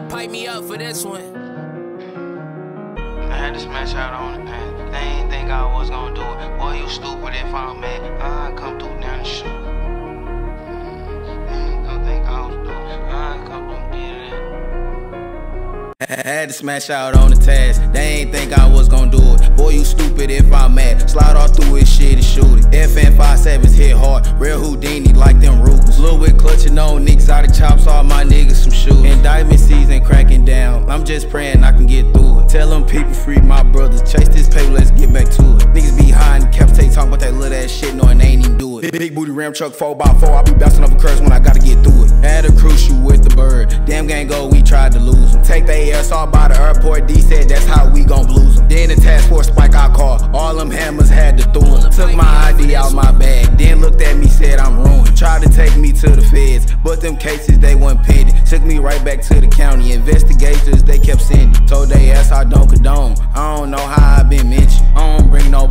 pipe me up for this one. I had to smash out on the pen. They ain't think I was gonna do it. Boy, you stupid if I'm mad. I come through down the shoot. They ain't gonna think I was doing it. I come through get it. Had to smash out on the task. They ain't think I was gonna do it. Boy, you stupid if I'm mad. Slide all through his shit and shoot it. FN 57s hit hard. Real Houdini like them Rugers. Little bit clutching on niggas out of chops. All my niggas some shoes. Indictment cracking down. I'm just praying I can get through it. Tell them people free my brothers. Chase this paper, let's get back to it. Niggas be high and capitate talking about that little ass shit knowing they ain't even do it. Big, big booty ram truck 4x4. I be bouncing over curves when I gotta get through it. Had a crucial with the bird. Damn gang go, we tried to lose them. Take they ass by the airport. D said that's how we gon' lose them. Then the task force spike To take me to the feds, but them cases they wasn't pending. Took me right back to the county. Investigators they kept sending. Told they ass I don't condone. I don't know how I been mentioned. I don't bring nobody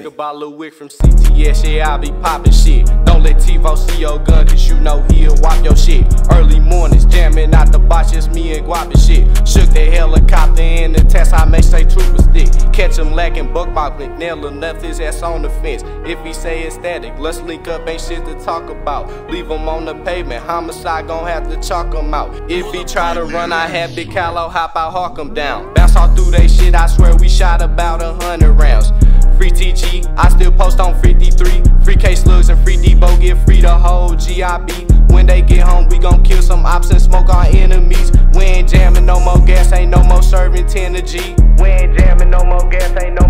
about Luh Wick from CTS, yeah, I be poppin' shit. Don't let T4 see your gun, cause you know he'll whop your shit. Early mornings, jamming out the box, just me and Guap and shit. Shook the helicopter in the test, I make say trooper stick. Catch him lacking, buck by click, nail enough his ass on the fence. If he say it's static, let's link up, ain't shit to talk about. Leave him on the pavement, homicide gon' have to chalk him out. If he try to run, I have Big Callow hop out, hawk him down. Bounce all through they shit, I swear we shot about a hundred rounds. Still post on 53. Free K slugs and free Debo, get free the whole GIB. When they get home, we gon' kill some ops and smoke our enemies. We ain't jamming no more gas, ain't no more serving 10 to G. We ain't jamming no more gas, ain't no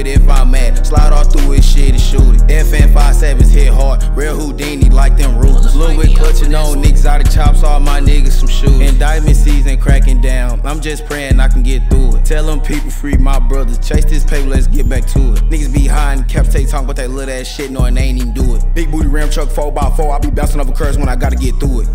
Stupid if I'm mad. Slide all through his shit and shoot it. FN 57s hit hard. Real Houdini like them. Little bit clutching on niggas out of chops. All my niggas some shoes. Indictment season cracking down. I'm just praying I can get through it. Tell them people free my brothers. Chase this paper, let's get back to it. Niggas be high and capitate talking about that little ass shit knowing they ain't even do it. Big booty ram truck 4x4. I be bouncing a curves when I gotta get through it.